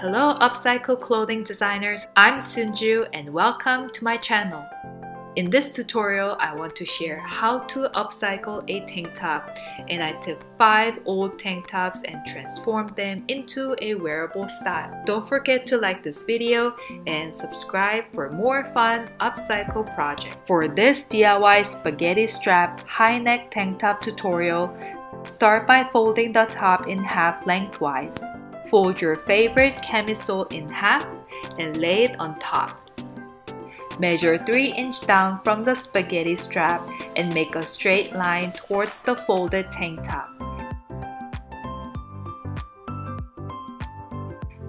Hello upcycle clothing designers, I'm Sunju and welcome to my channel. In this tutorial, I want to share how to upcycle a tank top and I took 5 old tank tops and transformed them into a wearable style. Don't forget to like this video and subscribe for more fun upcycle projects. For this DIY spaghetti strap high neck tank top tutorial, start by folding the top in half lengthwise. Fold your favorite camisole in half and lay it on top. Measure 3 inch down from the spaghetti strap and make a straight line towards the folded tank top.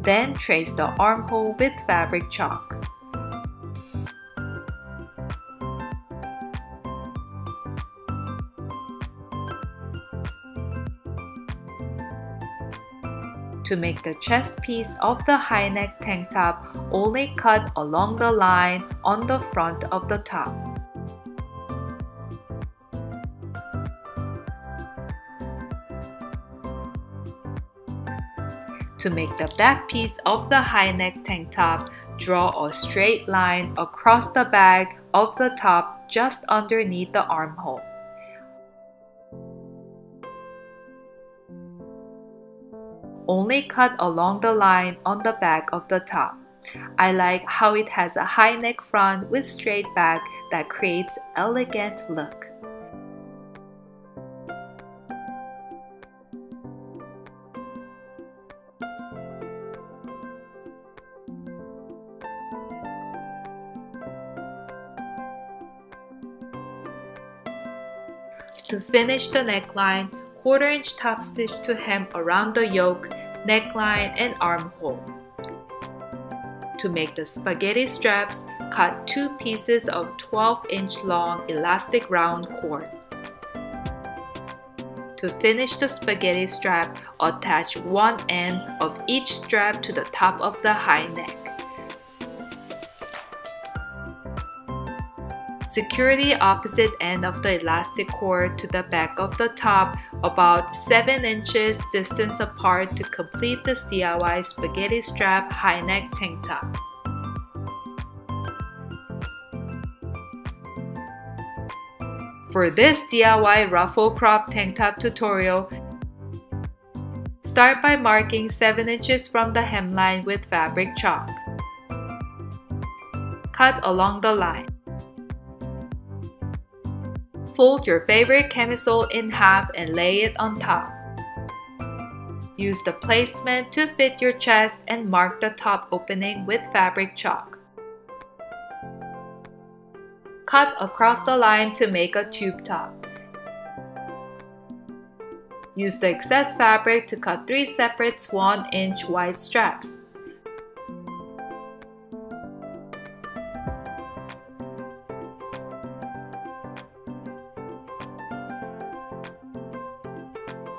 Then trace the armhole with fabric chalk. To make the chest piece of the high neck tank top, only cut along the line on the front of the top. To make the back piece of the high neck tank top, draw a straight line across the back of the top just underneath the armhole. Only cut along the line on the back of the top. I like how it has a high neck front with straight back that creates elegant look. To finish the neckline, quarter inch top stitch to hem around the yoke, neckline, and armhole. To make the spaghetti straps, cut two pieces of 12 inch long elastic round cord. To finish the spaghetti strap, attach one end of each strap to the top of the high neck. Secure the opposite end of the elastic cord to the back of the top about 7 inches distance apart to complete this DIY spaghetti strap high neck tank top. For this DIY ruffle crop tank top tutorial, start by marking 7 inches from the hemline with fabric chalk. Cut along the line. Fold your favorite camisole in half and lay it on top. Use the placement to fit your chest and mark the top opening with fabric chalk. Cut across the line to make a tube top. Use the excess fabric to cut three separate 1 inch wide straps.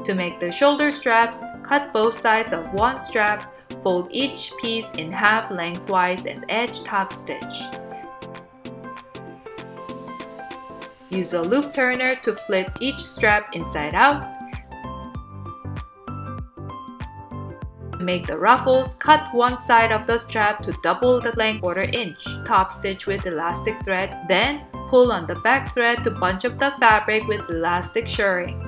To make the shoulder straps, cut both sides of one strap, fold each piece in half lengthwise and edge top stitch. Use a loop turner to flip each strap inside out. To make the ruffles, cut one side of the strap to double the length quarter inch. Top stitch with elastic thread, then pull on the back thread to bunch up the fabric with elastic shirring.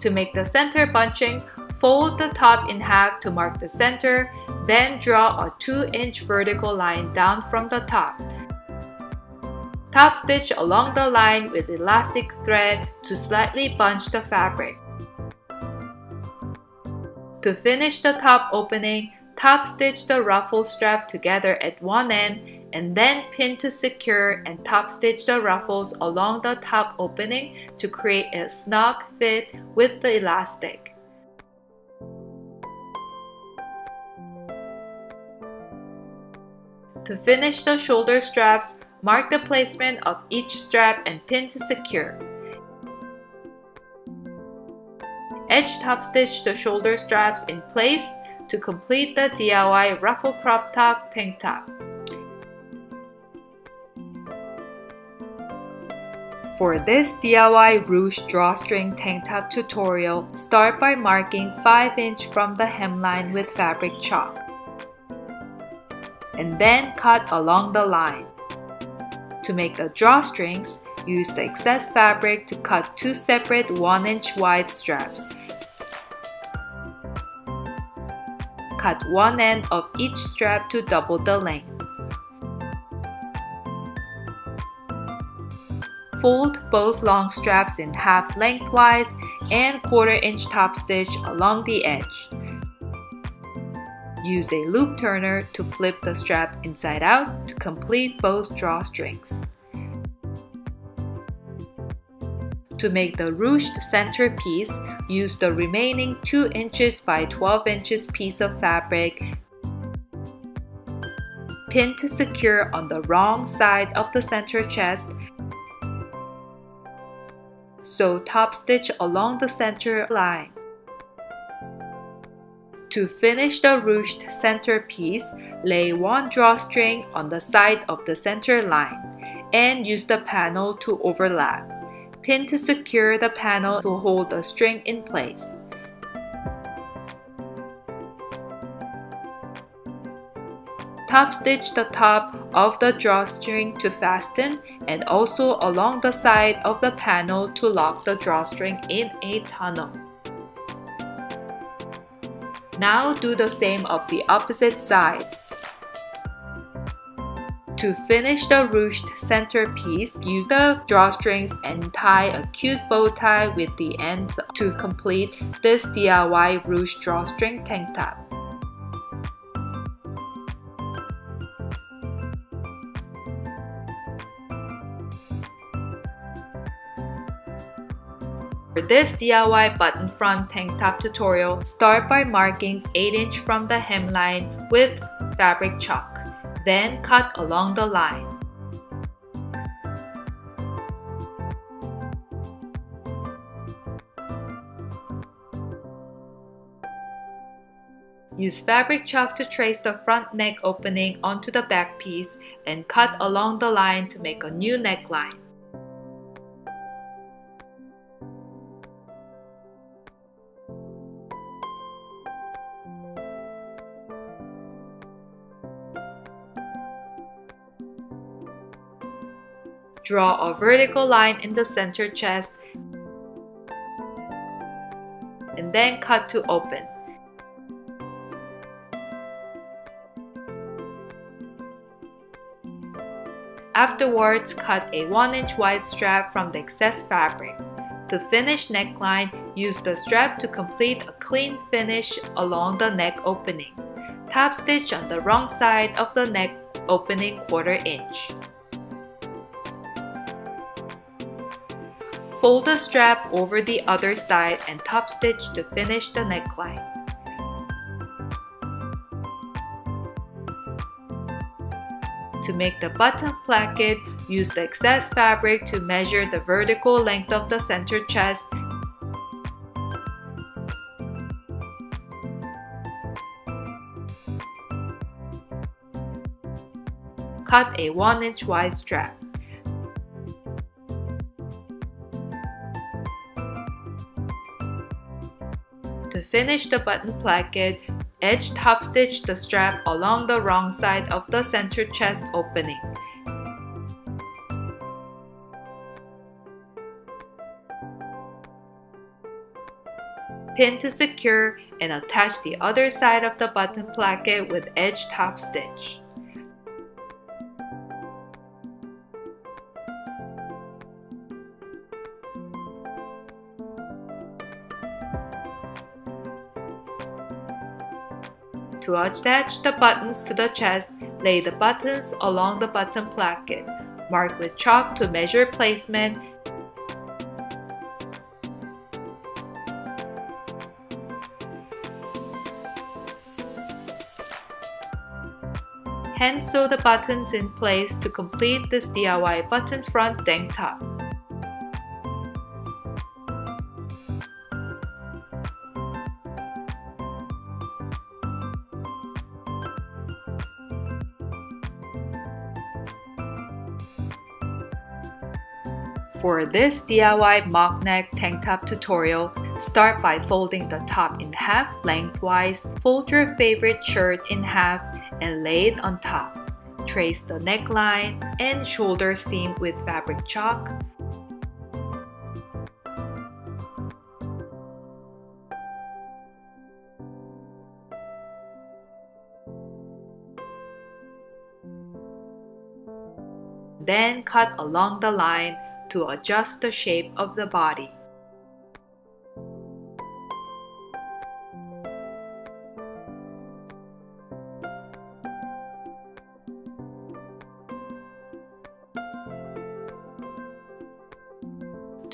To make the center bunching, fold the top in half to mark the center, then draw a 2-inch vertical line down from the top. Top stitch along the line with elastic thread to slightly bunch the fabric. To finish the top opening, top stitch the ruffle strap together at one end and then pin to secure and top stitch the ruffles along the top opening to create a snug fit with the elastic. To finish the shoulder straps, mark the placement of each strap and pin to secure. Edge top stitch the shoulder straps in place to complete the DIY ruffle crop top tank top. For this DIY ruche drawstring tank top tutorial, start by marking 5 inch from the hemline with fabric chalk. And then cut along the line. To make the drawstrings, use the excess fabric to cut two separate 1 inch wide straps. Cut one end of each strap to double the length. Fold both long straps in half lengthwise and quarter inch top stitch along the edge. Use a loop turner to flip the strap inside out to complete both drawstrings. To make the ruched center piece, use the remaining 2 inches by 12 inches piece of fabric pin to secure on the wrong side of the center chest sew top stitch along the center line. To finish the ruched center piece, lay one drawstring on the side of the center line and use the panel to overlap. Pin to secure the panel to hold the string in place. Top stitch the top of the drawstring to fasten and also along the side of the panel to lock the drawstring in a tunnel. Now do the same of the opposite side. To finish the ruched center piece, use the drawstrings and tie a cute bow tie with the ends to complete this DIY ruched drawstring tank top. For this DIY button front tank top tutorial, start by marking 8 inch from the hemline with fabric chalk. Then cut along the line. Use fabric chalk to trace the front neck opening onto the back piece and cut along the line to make a new neckline. Draw a vertical line in the center chest and then cut to open. Afterwards, cut a 1 inch wide strap from the excess fabric. To finish neckline, use the strap to complete a clean finish along the neck opening. Top stitch on the wrong side of the neck opening quarter inch. Fold the strap over the other side and top stitch to finish the neckline. To make the button placket, use the excess fabric to measure the vertical length of the center chest cut a 1 inch wide strap. Finish the button placket, edge top stitch the strap along the wrong side of the center chest opening. Pin to secure and attach the other side of the button placket with edge top stitch. To attach the buttons to the chest, lay the buttons along the button placket. Mark with chalk to measure placement Hand sew the buttons in place to complete this DIY button front tank top. For this DIY mock neck tank top tutorial, start by folding the top in half lengthwise, fold your favorite shirt in half and lay it on top. Trace the neckline and shoulder seam with fabric chalk. Then cut along the line to adjust the shape of the body.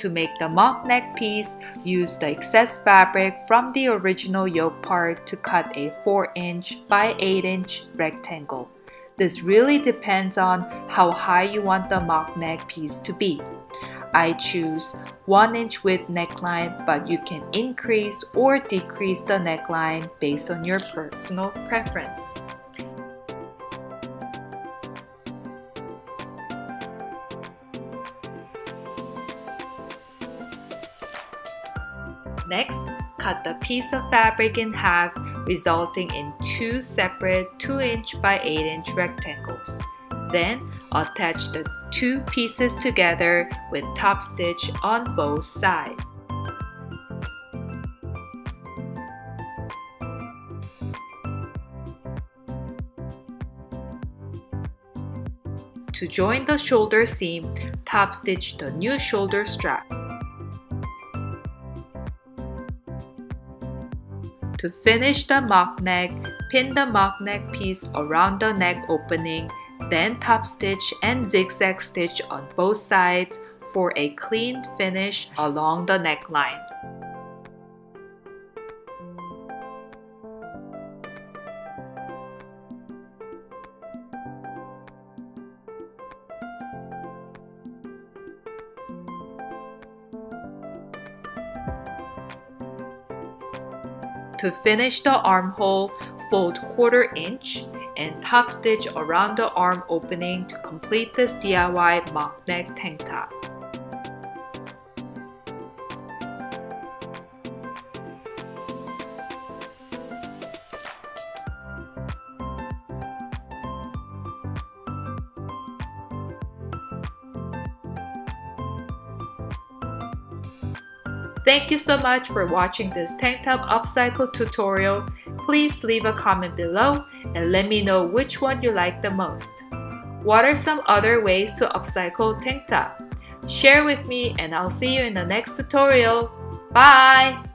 To make the mock neck piece, use the excess fabric from the original yoke part to cut a 4 inch by 8 inch rectangle. This really depends on how high you want the mock neck piece to be. I choose 1 inch width neckline but you can increase or decrease the neckline based on your personal preference. Next, cut the piece of fabric in half resulting in two separate 2 inch by 8 inch rectangles. Then attach the two pieces together with top stitch on both sides. To join the shoulder seam, top stitch the new shoulder strap. To finish the mock neck, pin the mock neck piece around the neck opening then top stitch and zigzag stitch on both sides for a clean finish along the neckline. To finish the armhole, fold quarter inch and top stitch around the arm opening to complete this DIY mock neck tank top. Thank you so much for watching this tank top upcycle tutorial. Please leave a comment below and let me know which one you like the most. What are some other ways to upcycle tank top? Share with me and I'll see you in the next tutorial. Bye!